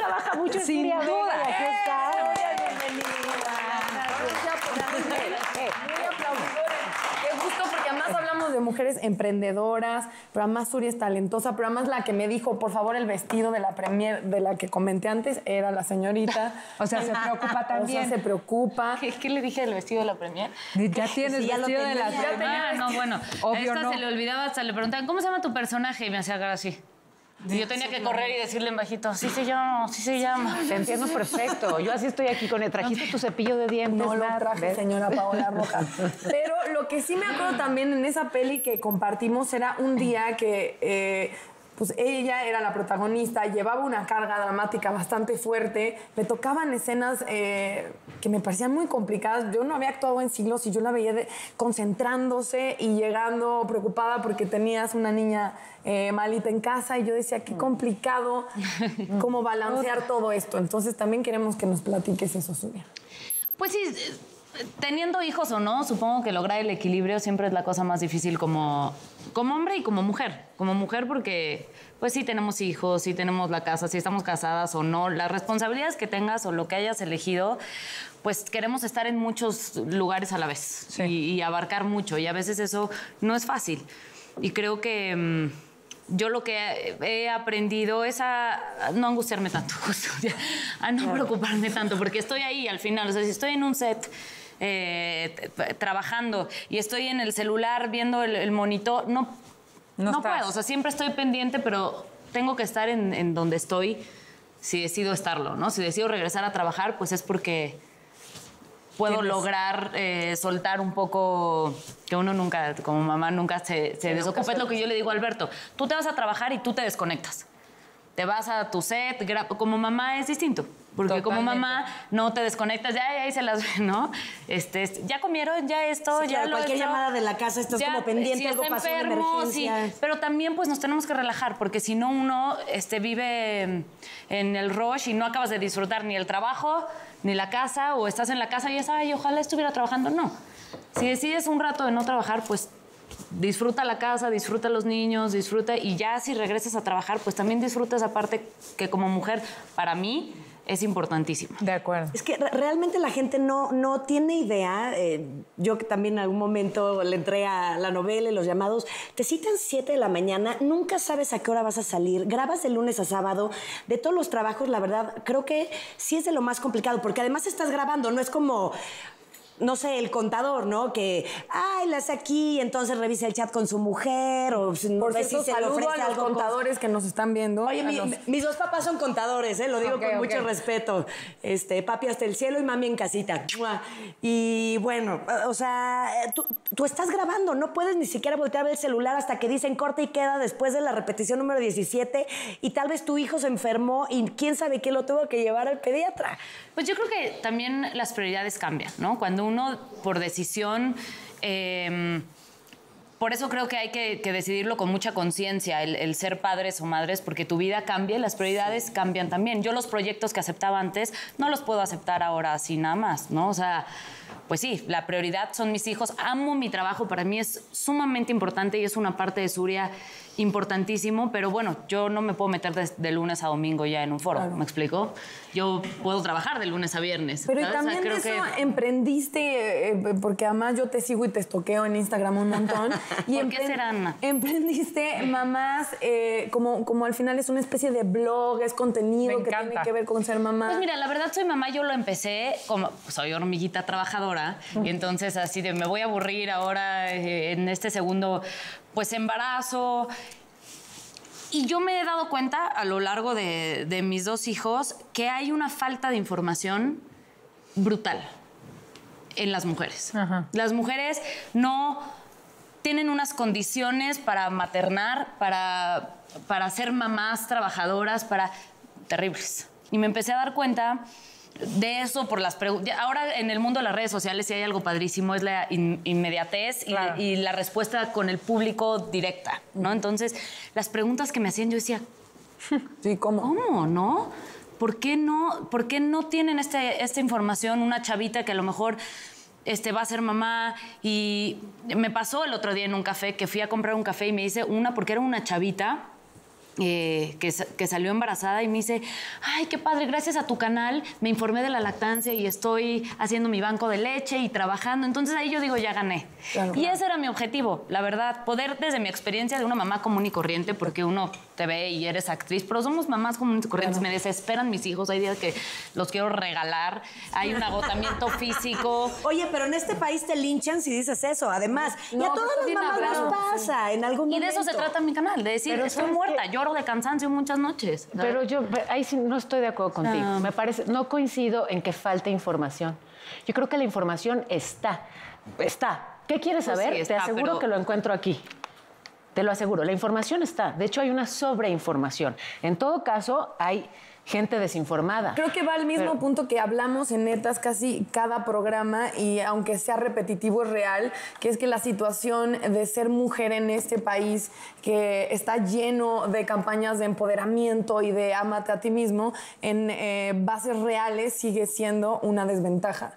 trabaja mucho en Sin Vega, duda. y aquí está. Muy. Qué gusto, porque además hablamos de mujeres emprendedoras, pero además Suri es talentosa, pero además la que me dijo, por favor, el vestido de la premier de la que comenté antes era la señorita. O sea, se preocupa también. O sea, se preocupa. ¿Qué, qué le dije del vestido de la premier? Ya tienes Sí, ya lo vestido de demás. Ah, no, bueno. Obvio a esta no. se le olvidaba, hasta le preguntaban, ¿cómo se llama tu personaje? Y me hacía cara así. Y yo tenía que correr y decirle en bajito, sí se llama, sí se llama. Te entiendo perfecto. Yo así estoy aquí con el trajiste tu cepillo de dientes. No lo traje, ¿Ves? señora Paola Rojas. Pero lo que sí me acuerdo también en esa peli que compartimos era un día que eh, pues ella era la protagonista, llevaba una carga dramática bastante fuerte, me tocaban escenas eh, que me parecían muy complicadas. Yo no había actuado en siglos y yo la veía de- concentrándose y llegando preocupada porque tenías una niña eh, malita en casa y yo decía, qué complicado cómo balancear todo esto. Entonces también queremos que nos platiques eso, Zulia. Pues sí, teniendo hijos o no, supongo que lograr el equilibrio siempre es la cosa más difícil como, como hombre y como mujer. Como mujer porque, pues sí tenemos hijos, sí tenemos la casa, si estamos casadas o no, las responsabilidades que tengas o lo que hayas elegido, pues queremos estar en muchos lugares a la vez y, y abarcar mucho y a veces eso no es fácil. Y creo que... mm, yo lo que he aprendido es a no angustiarme tanto, justo, a no preocuparme tanto, porque estoy ahí al final. O sea, si estoy en un set eh, trabajando y estoy en el celular viendo el, el monitor, no, No puedo. O sea, siempre estoy pendiente, pero tengo que estar en, en donde estoy si decido estarlo, ¿no? Si decido regresar a trabajar, pues es porque puedo lograr eh, soltar un poco que uno nunca, como mamá, nunca se, se desocupa. Es lo que yo le digo a Alberto. Tú te vas a trabajar y tú te desconectas. Te vas a tu set, como mamá es distinto. Porque como mamá no te desconectas, ya ahí se las ve, ¿no? Este, este, ya comieron, ya esto, Sí, ya claro, lo cualquier hecho. llamada de la casa, estás como pendiente, si algo está pasó, enfermo, sí. Pero también pues nos tenemos que relajar, porque si no uno este, vive en el rush y no acabas de disfrutar ni el trabajo, ni la casa, o estás en la casa y es, ay, ojalá estuviera trabajando. No. Si decides un rato de no trabajar, pues disfruta la casa, disfruta los niños, disfruta y ya si regresas a trabajar, pues también disfruta esa parte que como mujer, para mí, es importantísima. De acuerdo. Es que re- realmente la gente no, no tiene idea. eh, yo que también en algún momento le entré a la novela y los llamados, te citan 7 de la mañana, nunca sabes a qué hora vas a salir, grabas de lunes a sábado. De todos los trabajos, la verdad, creo que sí es de lo más complicado, porque además estás grabando, no es como... No sé, el contador, ¿no? Que, ay, la hace aquí, entonces revisa el chat con su mujer, o si Por cierto, si se le ofrece a los algo con- contadores que nos están viendo. Oye, A mi- los- mis dos papás son contadores, ¿eh? lo digo con mucho respeto. Este, papi hasta el cielo y mami en casita. Y bueno, o sea, tú, tú estás grabando, no puedes ni siquiera voltear a ver el celular hasta que dicen corte y queda después de la repetición número 17 y tal vez tu hijo se enfermó y quién sabe qué lo tuvo que llevar al pediatra. Pues yo creo que también las prioridades cambian, ¿no? Cuando uno, por decisión, eh, por eso creo que hay que, que decidirlo con mucha conciencia, el, el ser padres o madres, porque tu vida cambia y las prioridades cambian también. Yo los proyectos que aceptaba antes no los puedo aceptar ahora así nada más, ¿no? O sea, pues sí, la prioridad son mis hijos. Amo mi trabajo, para mí es sumamente importante y es una parte de Suria importantísimo, pero bueno, yo no me puedo meter de, de lunes a domingo ya en un foro, ¿me explico? Yo puedo trabajar de lunes a viernes. Pero y ¿sabes? O sea, también creo eso que- emprendiste, eh, porque además yo te sigo y te estoqueo en Instagram un montón. y ¿Por qué será, Ana? Emprendiste mamás, eh, como, como al final es una especie de blog, es contenido Me que encanta. tiene que ver con ser mamá. Pues mira, la verdad soy mamá, yo lo empecé como soy hormiguita trabajadora y entonces así de me voy a aburrir ahora eh, en este segundo pues embarazo. Y yo me he dado cuenta a lo largo de, de mis dos hijos que hay una falta de información brutal en las mujeres. Ajá. Las mujeres no tienen unas condiciones para maternar, para, para ser mamás trabajadoras, para terribles. Y me empecé a dar cuenta de eso por las preguntas. Ahora en el mundo de las redes sociales si hay algo padrísimo, es la in- inmediatez y, la respuesta con el público directa, ¿no? Entonces, las preguntas que me hacían, yo decía, sí, ¿cómo? ¿Cómo, no? ¿Por qué no, por qué no tienen este, esta información una chavita que a lo mejor este, va a ser mamá? Y me pasó el otro día en un café que fui a comprar un café y me dice una porque era una chavita eh, que, que salió embarazada y me dice, ay, qué padre, gracias a tu canal me informé de la lactancia y estoy haciendo mi banco de leche y trabajando. Entonces ahí yo digo, ya gané. Claro. y ese era mi objetivo, la verdad, poder desde mi experiencia de una mamá común y corriente, porque uno y eres actriz, pero somos mamás comunes y corrientes, me desesperan mis hijos, hay días que los quiero regalar, hay un agotamiento físico. Oye, pero en este país te linchan si dices eso. Además, y No, a todas las mamás nos pasa en algún Y momento. de eso se trata mi canal, de decir, Pero estoy ¿sabes muerta, lloro de cansancio muchas noches. Pero yo ahí sí no estoy de acuerdo contigo. Ah. Me parece, no coincido en que falte información. Yo creo que la información está. Está. ¿Qué quieres Pues sí, saber? Te aseguro pero- que lo encuentro aquí. Te lo aseguro. La información está. De hecho, hay una sobreinformación. En todo caso, hay gente desinformada. Creo que va al mismo Pero- punto que hablamos en netas casi cada programa y aunque sea repetitivo es real, que es que la situación de ser mujer en este país que está lleno de campañas de empoderamiento y de amate a ti mismo en eh, bases reales sigue siendo una desventaja.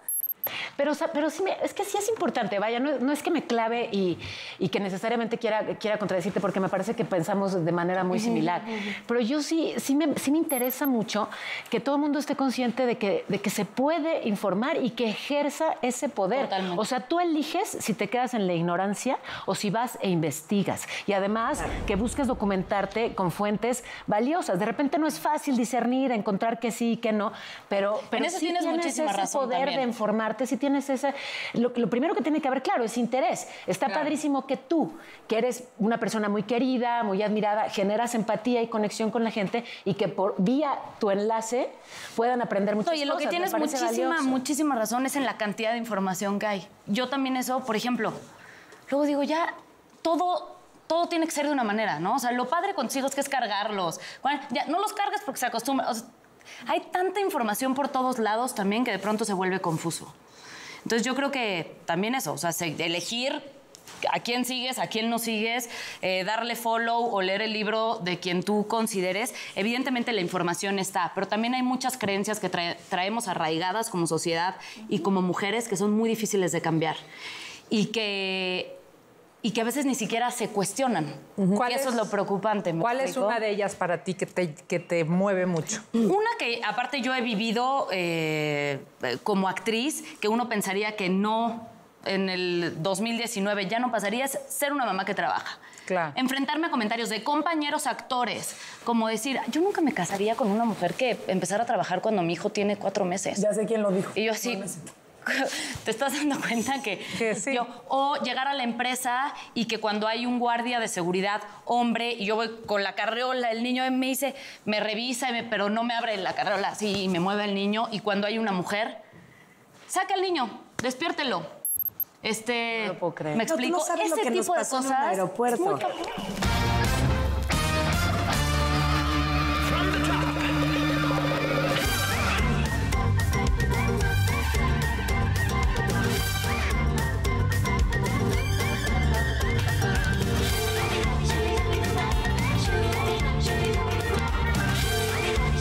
Pero, o sea, pero sí me- es que sí es importante, vaya, no, no es que me clave y, y que necesariamente quiera, quiera contradecirte, porque me parece que pensamos de manera muy similar. Pero yo sí, sí, me, sí me interesa mucho que todo el mundo esté consciente de que, de que se puede informar y que ejerza ese poder. Totalmente. O sea, tú eliges si te quedas en la ignorancia o si vas e investigas. Y además que busques documentarte con fuentes valiosas. De repente no es fácil discernir, encontrar que sí y que no, pero, pero eso sí tienes muchísima ese razón poder también. de si tienes ese... Lo, lo primero que tiene que haber, claro, es interés. Está padrísimo que tú, que eres una persona muy querida, muy admirada, generas empatía y conexión con la gente y que por vía tu enlace puedan aprender muchas Oye, lo que cosas. Me tienes muchísima, valioso. muchísima razón es en la cantidad de información que hay. Yo también eso, por ejemplo, luego digo, ya todo, todo tiene que ser de una manera, ¿no? O sea, lo padre con tus hijos que es cargarlos. Bueno, ya, no los cargas porque se acostumbran. O sea, hay tanta información por todos lados también que de pronto se vuelve confuso. Entonces yo creo que también eso, o sea, se- elegir a quién sigues, a quién no sigues, eh, darle follow o leer el libro de quien tú consideres. Evidentemente la información está, pero también hay muchas creencias que trae- traemos arraigadas como sociedad y como mujeres que son muy difíciles de cambiar y que, y que a veces ni siquiera se cuestionan. ¿Cuál Y eso es es- lo preocupante. ¿me ¿Cuál es explico? una de ellas para ti que te, que te mueve mucho? Una que aparte yo he vivido eh, eh, como actriz, que uno pensaría que no en el 2019 ya no pasaría, es ser una mamá que trabaja. Claro. Enfrentarme a comentarios de compañeros actores, como decir, yo nunca me casaría con una mujer que empezara a trabajar cuando mi hijo tiene cuatro meses. Ya sé quién lo dijo. Y yo así, ¿te estás dando cuenta que, Que sí. yo- o llegar a la empresa y que cuando hay un guardia de seguridad hombre y yo voy con la carreola, el niño me dice, me revisa, pero no me abre la carreola así y me mueve el niño y cuando hay una mujer, saca al niño, despiértelo. Este, No lo puedo creer. me No, no explico, ese nos tipo de pasó en un cosas. es aeropuerto. muy.